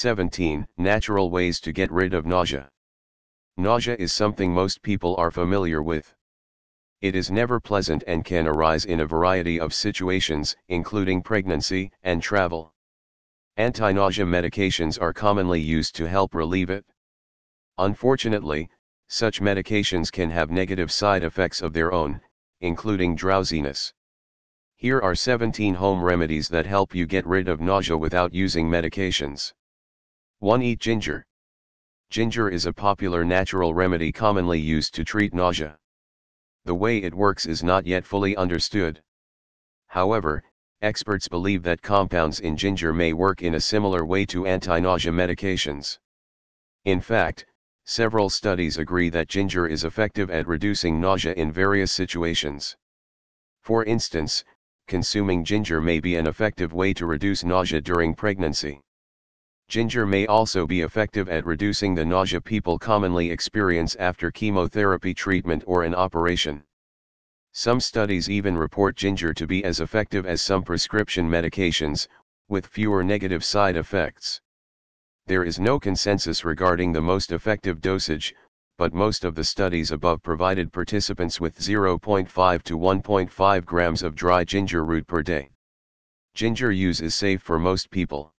17. Natural ways to get rid of nausea. Nausea is something most people are familiar with. It is never pleasant and can arise in a variety of situations, including pregnancy and travel. Anti-nausea medications are commonly used to help relieve it. Unfortunately, such medications can have negative side effects of their own, including drowsiness. Here are 17 home remedies that help you get rid of nausea without using medications. 1. Eat ginger. Ginger is a popular natural remedy commonly used to treat nausea. The way it works is not yet fully understood. However, experts believe that compounds in ginger may work in a similar way to anti-nausea medications. In fact, several studies agree that ginger is effective at reducing nausea in various situations. For instance, consuming ginger may be an effective way to reduce nausea during pregnancy. Ginger may also be effective at reducing the nausea people commonly experience after chemotherapy treatment or an operation. Some studies even report ginger to be as effective as some prescription medications, with fewer negative side effects. There is no consensus regarding the most effective dosage, but most of the studies above provided participants with 0.5 to 1.5 grams of dry ginger root per day. Ginger use is safe for most people.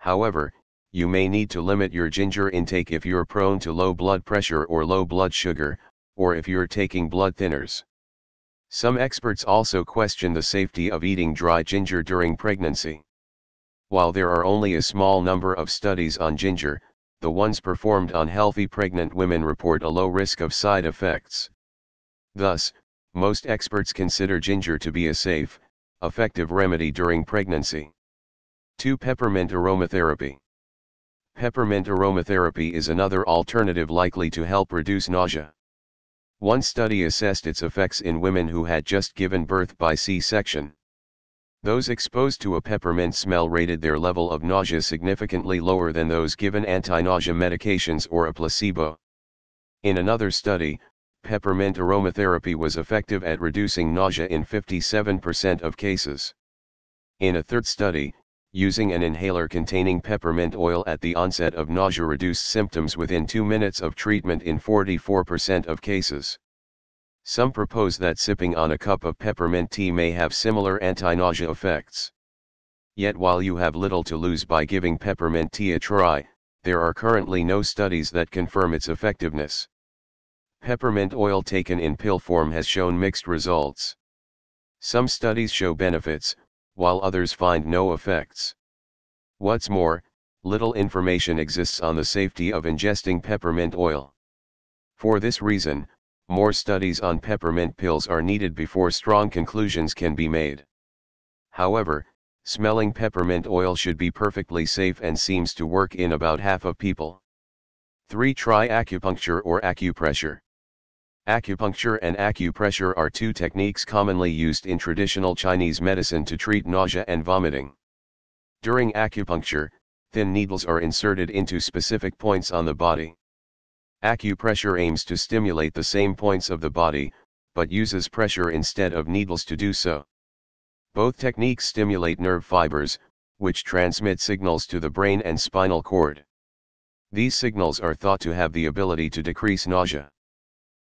However, you may need to limit your ginger intake if you're prone to low blood pressure or low blood sugar, or if you're taking blood thinners. Some experts also question the safety of eating dry ginger during pregnancy. While there are only a small number of studies on ginger, the ones performed on healthy pregnant women report a low risk of side effects. Thus, most experts consider ginger to be a safe, effective remedy during pregnancy. 2. Peppermint aromatherapy. Peppermint aromatherapy is another alternative likely to help reduce nausea. One study assessed its effects in women who had just given birth by C-section. Those exposed to a peppermint smell rated their level of nausea significantly lower than those given anti-nausea medications or a placebo. In another study, peppermint aromatherapy was effective at reducing nausea in 57% of cases. In a third study, using an inhaler containing peppermint oil at the onset of nausea reduced symptoms within 2 minutes of treatment in 44% of cases. Some propose that sipping on a cup of peppermint tea may have similar anti-nausea effects. Yet while you have little to lose by giving peppermint tea a try, there are currently no studies that confirm its effectiveness. Peppermint oil taken in pill form has shown mixed results. Some studies show benefits, while others find no effects. What's more, little information exists on the safety of ingesting peppermint oil. For this reason, more studies on peppermint pills are needed before strong conclusions can be made. However, smelling peppermint oil should be perfectly safe and seems to work in about half of people. 3. Try acupuncture or acupressure. Acupuncture and acupressure are two techniques commonly used in traditional Chinese medicine to treat nausea and vomiting. During acupuncture, thin needles are inserted into specific points on the body. Acupressure aims to stimulate the same points of the body, but uses pressure instead of needles to do so. Both techniques stimulate nerve fibers, which transmit signals to the brain and spinal cord. These signals are thought to have the ability to decrease nausea.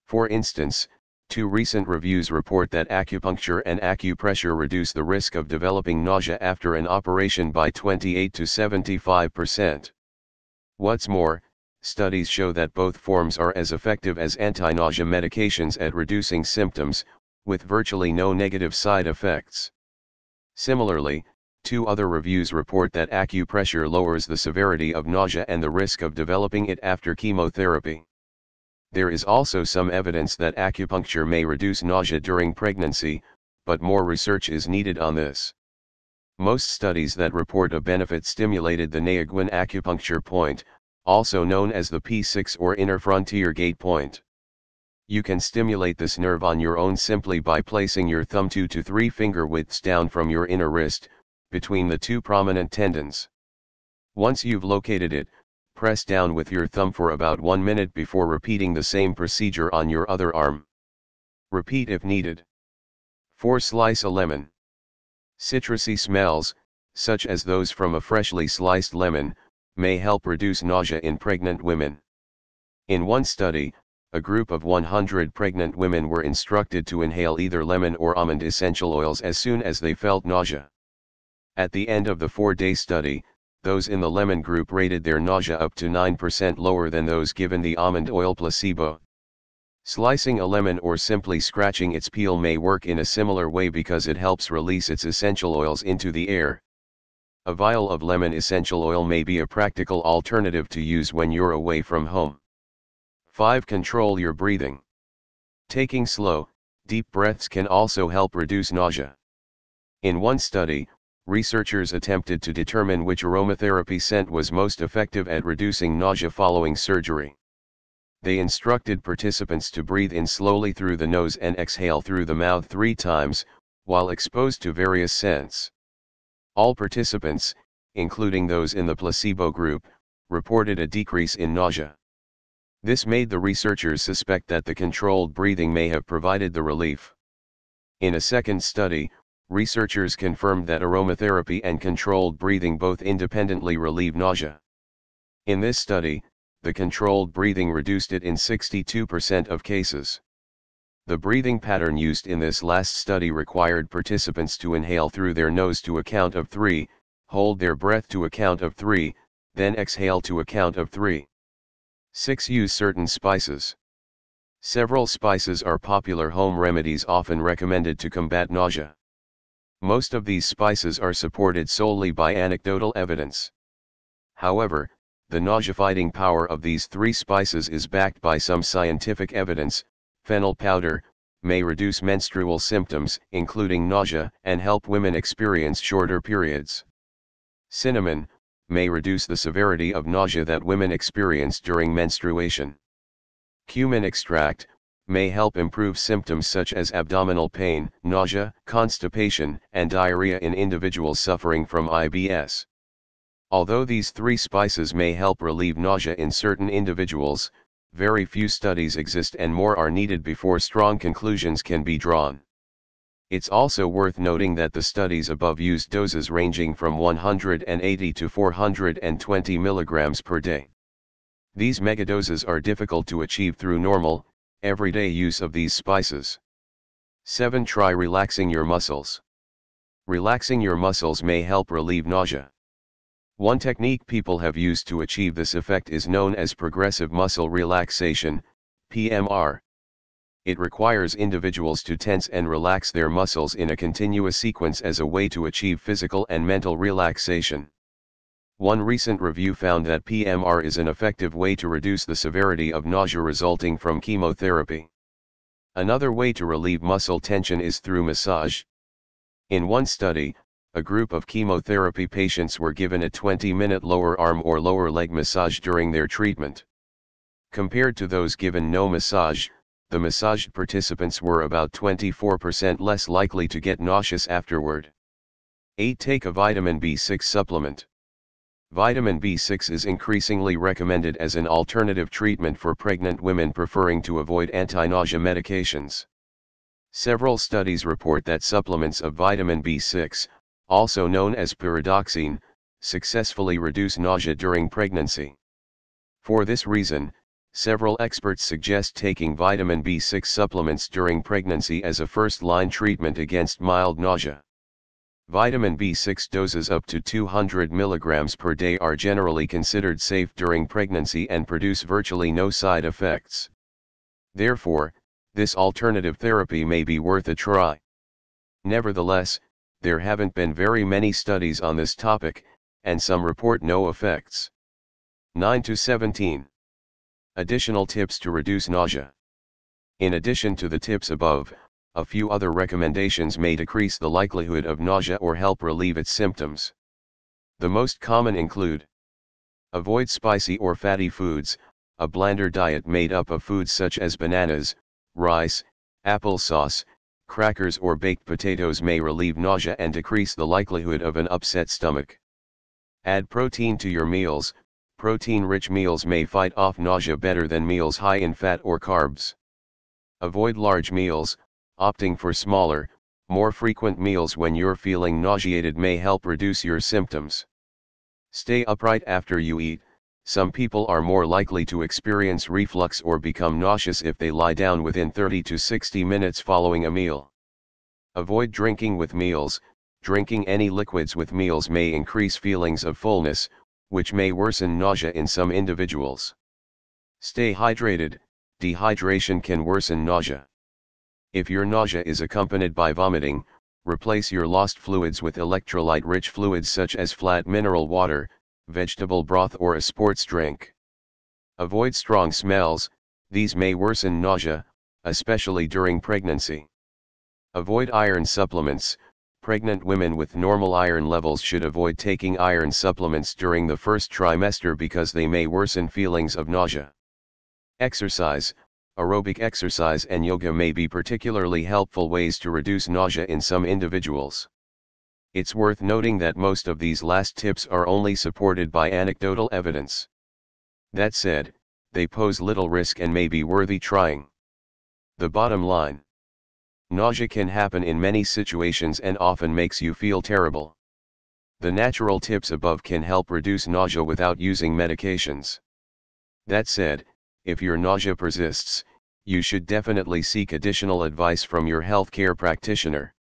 For instance, two recent reviews report that acupuncture and acupressure reduce the risk of developing nausea after an operation by 28 to 75%. What's more, studies show that both forms are as effective as anti-nausea medications at reducing symptoms, with virtually no negative side effects. Similarly, two other reviews report that acupressure lowers the severity of nausea and the risk of developing it after chemotherapy. There is also some evidence that acupuncture may reduce nausea during pregnancy, but more research is needed on this. Most studies that report a benefit stimulated the Neiguan acupuncture point, also known as the P6 or inner frontier gate point. You can stimulate this nerve on your own simply by placing your thumb 2 to 3 finger widths down from your inner wrist, between the two prominent tendons. Once you've located it, press down with your thumb for about 1 minute before repeating the same procedure on your other arm. Repeat if needed. 4. Slice a lemon. Citrusy smells, such as those from a freshly sliced lemon, may help reduce nausea in pregnant women. In one study, a group of 100 pregnant women were instructed to inhale either lemon or almond essential oils as soon as they felt nausea. At the end of the four-day study, those in the lemon group rated their nausea up to 9% lower than those given the almond oil placebo. Slicing a lemon or simply scratching its peel may work in a similar way because it helps release its essential oils into the air. A vial of lemon essential oil may be a practical alternative to use when you're away from home. 5. Control your breathing. Taking slow, deep breaths can also help reduce nausea. In one study, researchers attempted to determine which aromatherapy scent was most effective at reducing nausea following surgery. They instructed participants to breathe in slowly through the nose and exhale through the mouth three times, while exposed to various scents. All participants, including those in the placebo group, reported a decrease in nausea. This made the researchers suspect that the controlled breathing may have provided the relief. In a second study, researchers confirmed that aromatherapy and controlled breathing both independently relieve nausea. In this study, the controlled breathing reduced it in 62% of cases. The breathing pattern used in this last study required participants to inhale through their nose to a count of 3, hold their breath to a count of 3, then exhale to a count of 3. 6. Use certain spices. Several spices are popular home remedies often recommended to combat nausea. Most of these spices are supported solely by anecdotal evidence. However, the nausea-fighting power of these three spices is backed by some scientific evidence, fennel powder, may reduce menstrual symptoms including nausea and help women experience shorter periods. Cinnamon, may reduce the severity of nausea that women experience during menstruation. Cumin extract, may help improve symptoms such as abdominal pain, nausea, constipation, and diarrhea in individuals suffering from IBS. Although these three spices may help relieve nausea in certain individuals, very few studies exist and more are needed before strong conclusions can be drawn. It's also worth noting that the studies above used doses ranging from 180 to 420 mg per day. These megadoses are difficult to achieve through normal, everyday use of these spices. 7. Try relaxing your muscles. Relaxing your muscles may help relieve nausea. One technique people have used to achieve this effect is known as progressive muscle relaxation, PMR. It requires individuals to tense and relax their muscles in a continuous sequence as a way to achieve physical and mental relaxation. One recent review found that PMR is an effective way to reduce the severity of nausea resulting from chemotherapy. Another way to relieve muscle tension is through massage. In one study, a group of chemotherapy patients were given a 20-minute lower arm or lower leg massage during their treatment. Compared to those given no massage, the massaged participants were about 24% less likely to get nauseous afterward. 8. Take a vitamin B6 supplement. Vitamin B6 is increasingly recommended as an alternative treatment for pregnant women preferring to avoid anti-nausea medications. Several studies report that supplements of vitamin B6, also known as pyridoxine, successfully reduce nausea during pregnancy. For this reason, several experts suggest taking vitamin B6 supplements during pregnancy as a first-line treatment against mild nausea. Vitamin B6 doses up to 200 mg per day are generally considered safe during pregnancy and produce virtually no side effects. Therefore, this alternative therapy may be worth a try. Nevertheless, there haven't been very many studies on this topic, and some report no effects. 9 to 17. Additional tips to reduce nausea. In addition to the tips above, a few other recommendations may decrease the likelihood of nausea or help relieve its symptoms. The most common include Avoid spicy or fatty foods, a blander diet made up of foods such as bananas, rice, applesauce, crackers or baked potatoes may relieve nausea and decrease the likelihood of an upset stomach. Add protein to your meals, protein-rich meals may fight off nausea better than meals high in fat or carbs. Avoid large meals, opting for smaller, more frequent meals when you're feeling nauseated may help reduce your symptoms. Stay upright after you eat, some people are more likely to experience reflux or become nauseous if they lie down within 30 to 60 minutes following a meal. Avoid drinking with meals, drinking any liquids with meals may increase feelings of fullness, which may worsen nausea in some individuals. Stay hydrated, dehydration can worsen nausea. If your nausea is accompanied by vomiting, replace your lost fluids with electrolyte-rich fluids such as flat mineral water, vegetable broth or a sports drink. Avoid strong smells, these may worsen nausea, especially during pregnancy. Avoid iron supplements, pregnant women with normal iron levels should avoid taking iron supplements during the first trimester because they may worsen feelings of nausea. Exercise, aerobic exercise and yoga may be particularly helpful ways to reduce nausea in some individuals. It's worth noting that most of these last tips are only supported by anecdotal evidence. That said, they pose little risk and may be worthy trying. The bottom line. Nausea can happen in many situations and often makes you feel terrible. The natural tips above can help reduce nausea without using medications. That said, if your nausea persists, you should definitely seek additional advice from your healthcare practitioner.